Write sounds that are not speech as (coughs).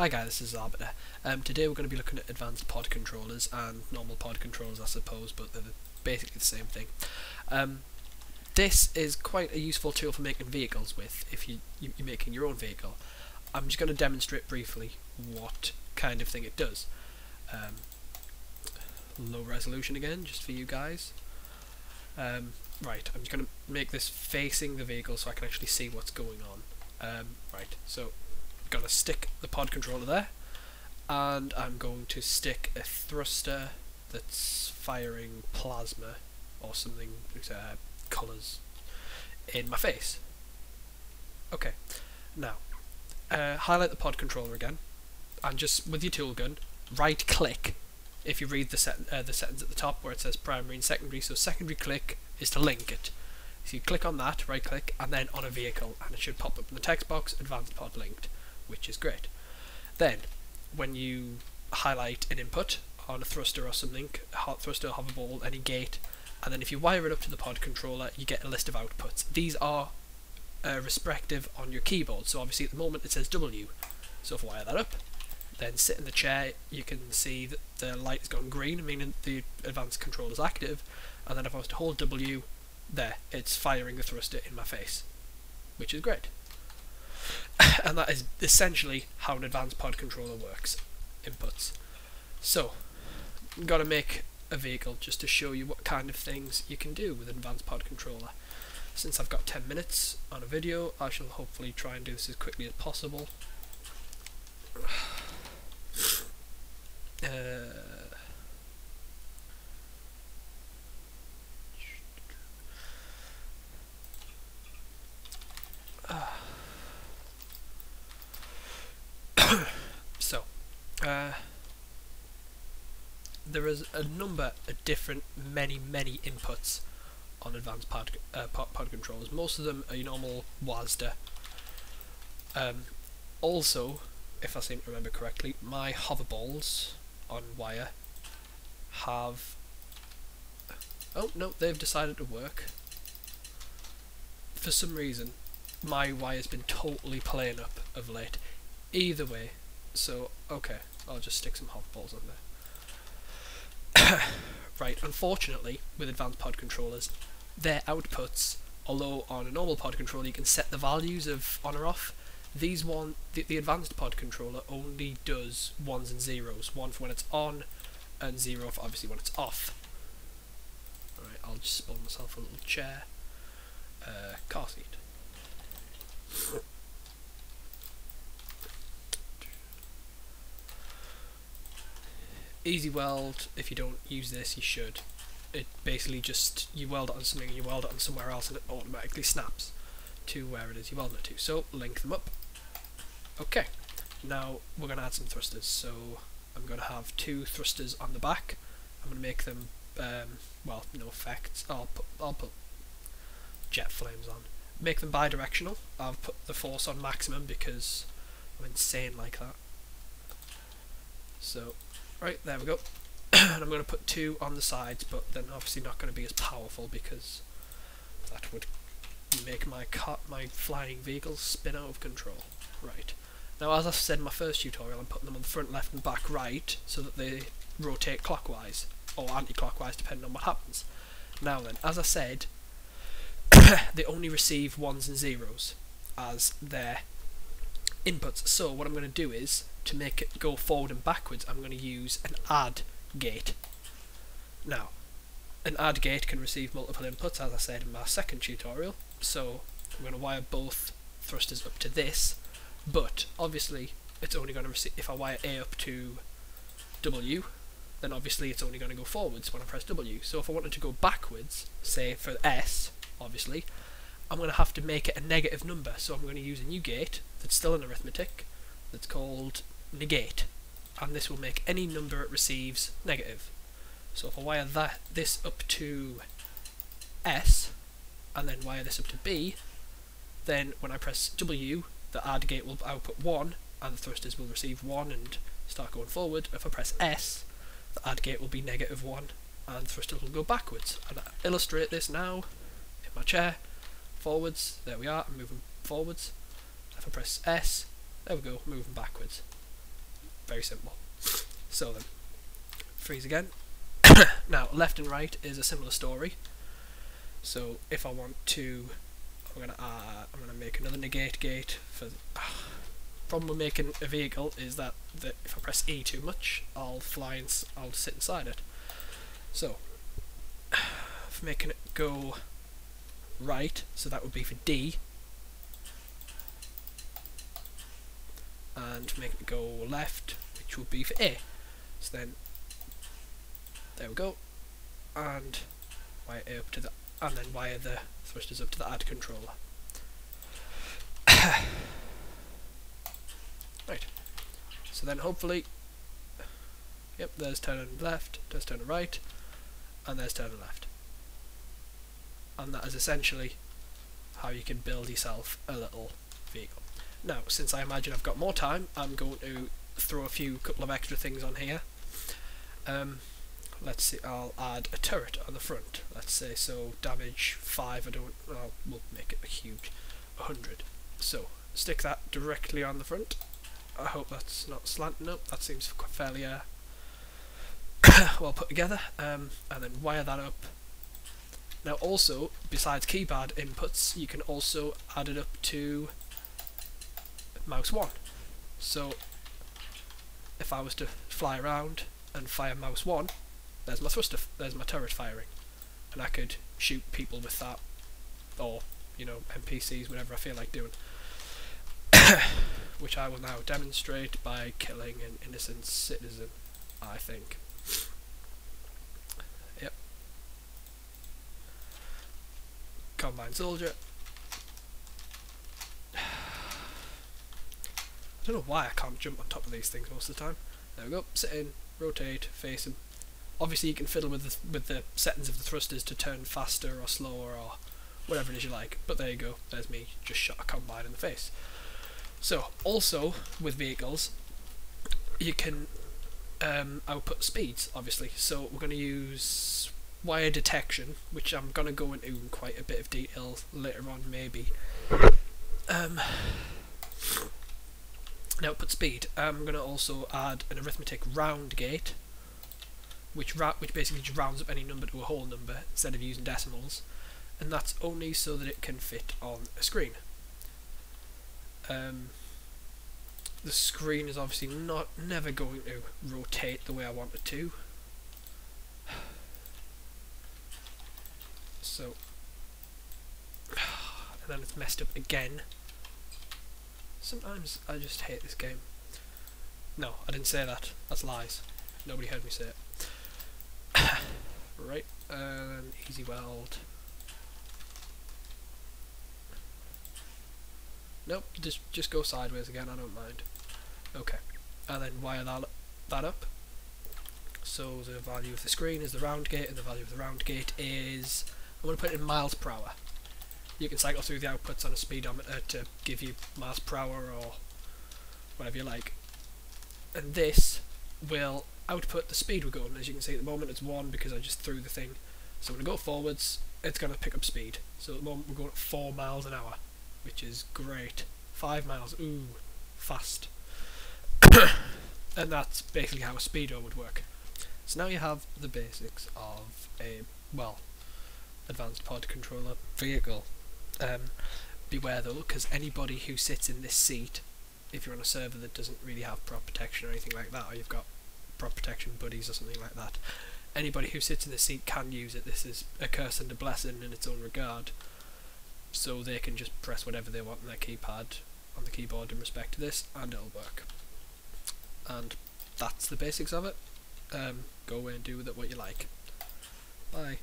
Hi guys, this is Arbiter. Um, today we're going to be looking at advanced pod controllers and normal pod controllers I suppose, but they're basically the same thing. Um, this is quite a useful tool for making vehicles with, if you, you, are making your own vehicle. I'm just going to demonstrate briefly what kind of thing it does. Um, low resolution again, just for you guys. Um, right, I'm just going to make this facing the vehicle so I can actually see what's going on. Um, right, so going to stick the pod controller there. And I'm going to stick a thruster that's firing plasma or something uh, colours in my face. Okay, now uh, highlight the pod controller again and just with your tool gun right click if you read the, set, uh, the settings at the top where it says primary and secondary so secondary click is to link it. So you click on that right click and then on a vehicle and it should pop up in the text box advanced pod linked which is great. Then, when you highlight an input on a thruster or something, hot thruster, hoverball, any gate, and then if you wire it up to the pod controller, you get a list of outputs. These are uh, respective on your keyboard, so obviously at the moment it says W. So if I wire that up, then sit in the chair, you can see that the light has gone green, meaning the advanced controller is active, and then if I was to hold W, there, it's firing the thruster in my face, which is great. (laughs) and that is essentially how an advanced pod controller works. Inputs. So, I'm going to make a vehicle just to show you what kind of things you can do with an advanced pod controller. Since I've got 10 minutes on a video, I shall hopefully try and do this as quickly as possible. (sighs) Uh, (coughs) so, uh, there is a number of different, many, many inputs on advanced pod, uh, pod, pod, controllers. Most of them are your normal WASD. Um, also, if I seem to remember correctly, my hoverballs on wire have... Oh, no, they've decided to work. For some reason, my wire's been totally playing up of late. Either way, so, okay, I'll just stick some hot balls on there. (coughs) right, unfortunately, with advanced pod controllers, their outputs, although on a normal pod controller you can set the values of on or off, these one, the, the advanced pod controller only does ones and zeros, one for when it's on, and zero for obviously when it's off. Alright, I'll just spawn myself a little chair, uh, car seat. Easy weld if you don't use this you should. It basically just you weld it on something and you weld it on somewhere else and it automatically snaps to where it is you weld it to. So link them up. Okay. Now we're going to add some thrusters. So I'm going to have two thrusters on the back. I'm going to make them um, well no effects. I'll put, I'll put jet flames on. Make them bidirectional. I'll put the force on maximum because I'm insane like that. So Right, there we go. (clears throat) and I'm going to put two on the sides, but then obviously not going to be as powerful because that would make my my flying vehicle spin out of control. Right. Now, as I said in my first tutorial, I'm putting them on the front left and back right so that they rotate clockwise, or anti-clockwise depending on what happens. Now then, as I said, (coughs) they only receive ones and zeros as their inputs. So what I'm going to do is, to make it go forward and backwards, I'm going to use an add gate. Now, an add gate can receive multiple inputs, as I said in my second tutorial. So I'm going to wire both thrusters up to this, but obviously it's only going to receive, if I wire A up to W, then obviously it's only going to go forwards when I press W. So if I wanted to go backwards, say for S, obviously, I'm going to have to make it a negative number. So I'm going to use a new gate that's still in arithmetic that's called negate. And this will make any number it receives negative. So if I wire that this up to S and then wire this up to B, then when I press W, the add gate will output 1 and the thrusters will receive 1 and start going forward. If I press S, the add gate will be negative 1 and the thrusters will go backwards. And I illustrate this now in my chair forwards, there we are, I'm moving forwards. If I press S, there we go, moving backwards. Very simple. So then, freeze again. (coughs) now, left and right is a similar story. So if I want to, I'm gonna uh, I'm gonna make another negate gate for. Uh, problem with making a vehicle is that, if I press E too much, I'll fly and I'll sit inside it. So, (sighs) for making it go right, so that would be for D, and make it go left, which would be for A. So then, there we go, and wire A up to the, and then wire the thrusters up to the add controller. (coughs) right. So then hopefully, yep, there's turning left, there's turning right, and there's turning left. And that is essentially how you can build yourself a little vehicle. Now, since I imagine I've got more time, I'm going to throw a few couple of extra things on here. Um, let's see, I'll add a turret on the front. Let's say so damage 5, I don't, well, we'll make it a huge 100. So, stick that directly on the front. I hope that's not slanting up, that seems fairly uh, (coughs) well put together. Um, and then wire that up. Now also, besides keypad inputs, you can also add it up to mouse 1. So if I was to fly around and fire mouse 1, there's my thruster, there's my turret firing. And I could shoot people with that, or, you know, NPCs, whatever I feel like doing. (coughs) Which I will now demonstrate by killing an innocent citizen, I think. Yep. Combine soldier. I don't know why I can't jump on top of these things most of the time. There we go. Sit in, rotate, face him. Obviously, you can fiddle with the with the settings of the thrusters to turn faster or slower or whatever it is you like. But there you go. There's me just shot a combine in the face. So, also with vehicles, you can um, output speeds, obviously. So we're going to use wire detection, which I'm going to go into in quite a bit of detail later on, maybe. Um, now output speed. I'm going to also add an arithmetic round gate, which which basically just rounds up any number to a whole number instead of using decimals, and that's only so that it can fit on a screen. Um, the screen is obviously not never going to rotate the way I want it to. So, (sighs) and then it's messed up again. Sometimes I just hate this game. No, I didn't say that. That's lies. Nobody heard me say it. (coughs) right, and easy weld. Nope, just just go sideways again, I don't mind. Okay, and then wire that, that up. So the value of the screen is the round gate, and the value of the round gate is... I'm going to put it in miles per hour. You can cycle through the outputs on a speedometer to give you miles per hour or whatever you like. And this will output the speed we're going. As you can see at the moment it's 1 because I just threw the thing. So when I go forwards, it's going to pick up speed. So at the moment we're going at 4 miles an hour which is great. Five miles, ooh, fast. (coughs) and that's basically how a speedo would work. So now you have the basics of a, well, advanced pod controller vehicle. Um, beware though, because anybody who sits in this seat, if you're on a server that doesn't really have prop protection or anything like that, or you've got prop protection buddies or something like that, anybody who sits in this seat can use it. This is a curse and a blessing in its own regard. So they can just press whatever they want on their keypad on the keyboard in respect to this and it'll work. And that's the basics of it. Um, go away and do with it what you like. Bye